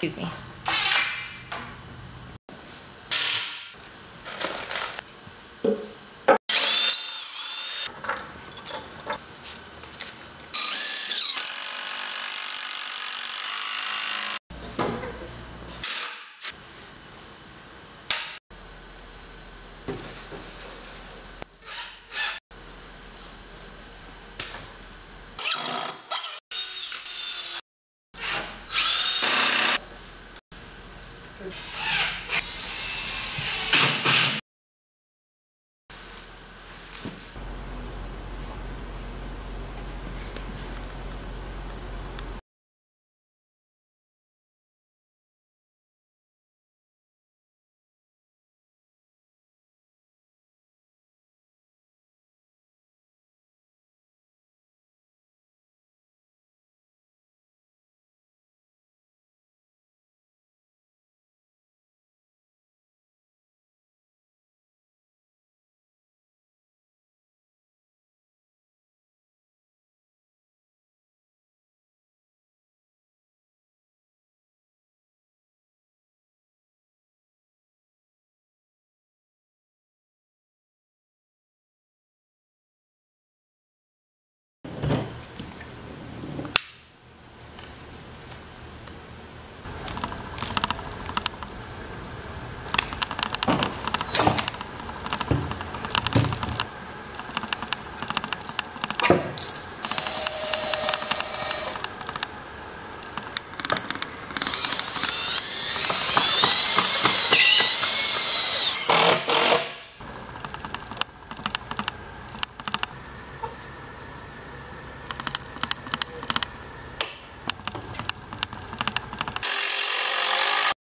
Excuse me.